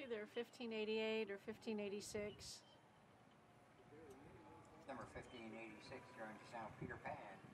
either 1588 or 1586. Number 1586 during to South Peter Pan.